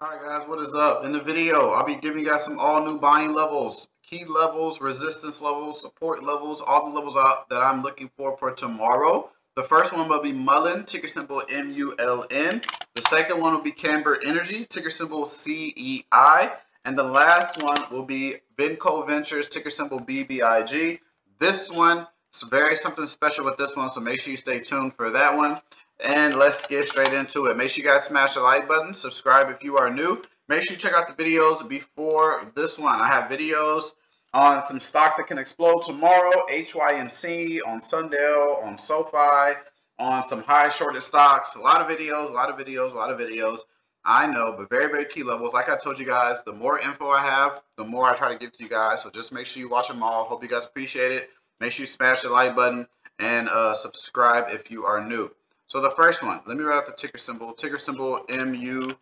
Alright guys, what is up? In the video, I'll be giving you guys some all new buying levels, key levels, resistance levels, support levels, all the levels that I'm looking for for tomorrow. The first one will be Mullen, ticker symbol M-U-L-N. The second one will be Camber Energy, ticker symbol C-E-I. And the last one will be Vinco Ventures, ticker symbol B-B-I-G. This one, it's very something special with this one, so make sure you stay tuned for that one. And let's get straight into it. Make sure you guys smash the like button, subscribe if you are new. Make sure you check out the videos before this one. I have videos on some stocks that can explode tomorrow, HYMC, on Sundial, on SoFi, on some high shorted stocks. A lot of videos, a lot of videos, a lot of videos. I know, but very, very key levels. Like I told you guys, the more info I have, the more I try to give to you guys. So just make sure you watch them all. Hope you guys appreciate it. Make sure you smash the like button and uh, subscribe if you are new. So the first one, let me write out the ticker symbol. Ticker symbol M-U-L-N.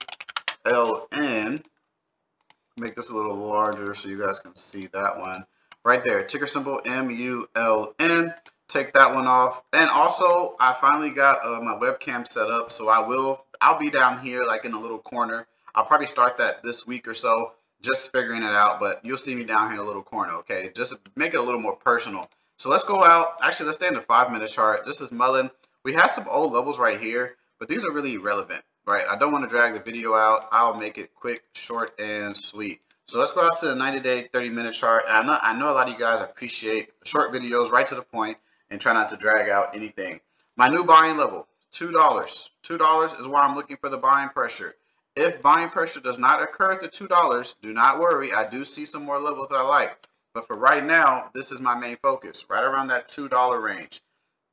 Make this a little larger so you guys can see that one. Right there, ticker symbol M-U-L-N. Take that one off. And also, I finally got uh, my webcam set up, so I will, I'll be down here like in a little corner. I'll probably start that this week or so, just figuring it out, but you'll see me down here in a little corner, okay? Just make it a little more personal. So let's go out. Actually, let's stay in the five minute chart. This is Mullen. We have some old levels right here, but these are really irrelevant, right? I don't want to drag the video out. I'll make it quick, short, and sweet. So let's go out to the 90 day, 30 minute chart. And I know, I know a lot of you guys appreciate short videos, right to the point, and try not to drag out anything. My new buying level, $2. $2 is why I'm looking for the buying pressure. If buying pressure does not occur at the $2, do not worry. I do see some more levels that I like. But for right now, this is my main focus, right around that $2 range.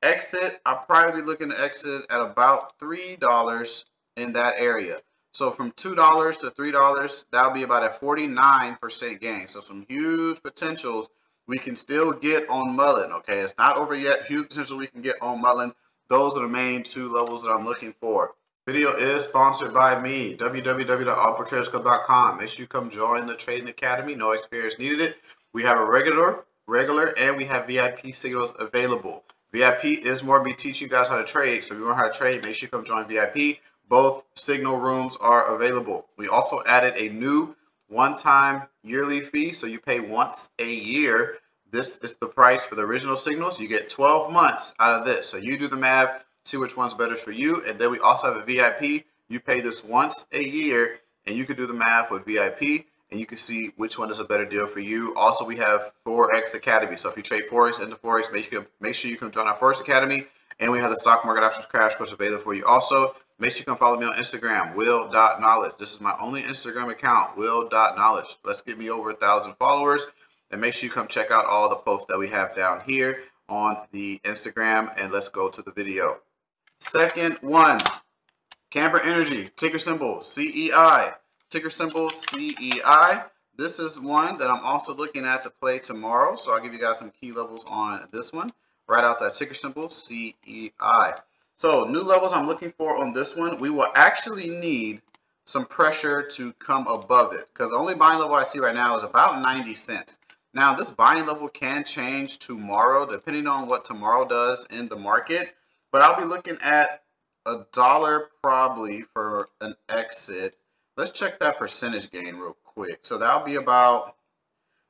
Exit, I'll probably be looking to exit at about $3 in that area. So from $2 to $3, that'll be about a 49% gain. So some huge potentials we can still get on Mullen, okay? It's not over yet. Huge potential we can get on Mullen. Those are the main two levels that I'm looking for. Video is sponsored by me, www.allprotradersclub.com. Make sure you come join the Trading Academy. No experience needed. It. We have a regular, regular, and we have VIP signals available. VIP is more be teaching you guys how to trade. So if you want how to trade, make sure you come join VIP. Both signal rooms are available. We also added a new one-time yearly fee. So you pay once a year. This is the price for the original signals. You get 12 months out of this. So you do the math, see which one's better for you. And then we also have a VIP. You pay this once a year and you can do the math with VIP and you can see which one is a better deal for you. Also, we have Forex Academy. So if you trade Forex into Forex, make sure, make sure you come join our Forex Academy. And we have the stock market options crash course available for you. Also, make sure you come follow me on Instagram, will.knowledge. This is my only Instagram account, will.knowledge. Let's get me over a thousand followers. And make sure you come check out all the posts that we have down here on the Instagram. And let's go to the video. Second one, Camber Energy, ticker symbol CEI ticker symbol CEI. This is one that I'm also looking at to play tomorrow. So I'll give you guys some key levels on this one. Write out that ticker symbol CEI. So new levels I'm looking for on this one. We will actually need some pressure to come above it because the only buying level I see right now is about 90 cents. Now this buying level can change tomorrow depending on what tomorrow does in the market. But I'll be looking at a dollar probably for an exit Let's check that percentage gain real quick. So that'll be about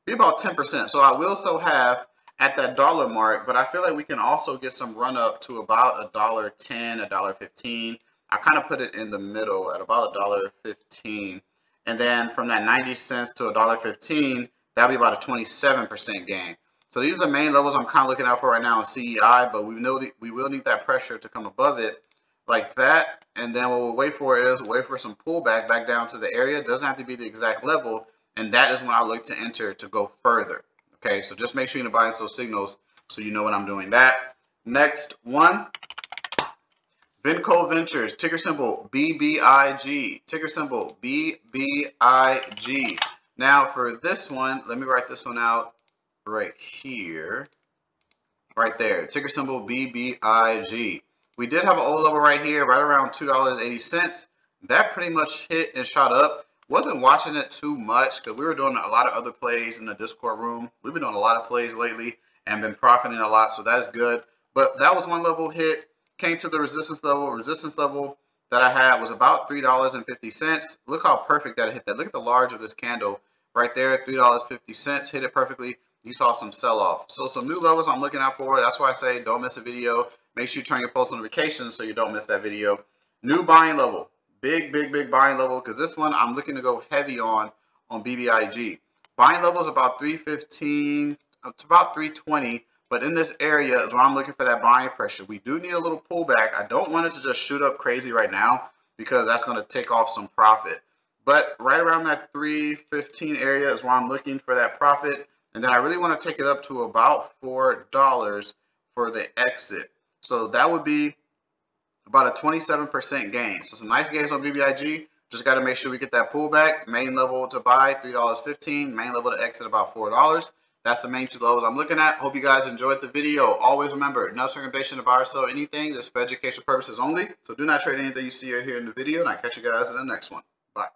be about 10%. So I will also have at that dollar mark, but I feel like we can also get some run up to about a dollar 10, a dollar 15. I kind of put it in the middle at about a dollar 15. And then from that 90 cents to a dollar 15, that'll be about a 27% gain. So these are the main levels I'm kind of looking out for right now in CEI, but we know that we will need that pressure to come above it like that. And then what we'll wait for is wait for some pullback back down to the area. Doesn't have to be the exact level. And that is when I look to enter to go further. Okay, so just make sure you're buying those signals so you know when I'm doing that. Next one, Vinco Ventures, ticker symbol BBIG, ticker symbol BBIG. Now for this one, let me write this one out right here, right there, ticker symbol BBIG. We did have an old level right here, right around $2.80. That pretty much hit and shot up. Wasn't watching it too much because we were doing a lot of other plays in the Discord room. We've been doing a lot of plays lately and been profiting a lot, so that is good. But that was one level hit. Came to the resistance level, resistance level. that I had was about $3.50. Look how perfect that hit that. Look at the large of this candle right there, $3.50. Hit it perfectly. You saw some sell off. So some new levels I'm looking out for. That's why I say don't miss a video. Make sure you turn your post notifications so you don't miss that video. New buying level. Big, big, big buying level because this one I'm looking to go heavy on on BBIG. Buying level is about 315 it's about 320 but in this area is where I'm looking for that buying pressure. We do need a little pullback. I don't want it to just shoot up crazy right now because that's going to take off some profit. But right around that 315 area is where I'm looking for that profit. And then I really want to take it up to about $4 for the exit. So that would be about a 27% gain. So some nice gains on BBIG. Just got to make sure we get that pullback. Main level to buy, $3.15. Main level to exit, about $4. That's the main two levels I'm looking at. Hope you guys enjoyed the video. Always remember, no recommendation to buy or sell anything. This is for educational purposes only. So do not trade anything you see or hear in the video. And I'll catch you guys in the next one. Bye.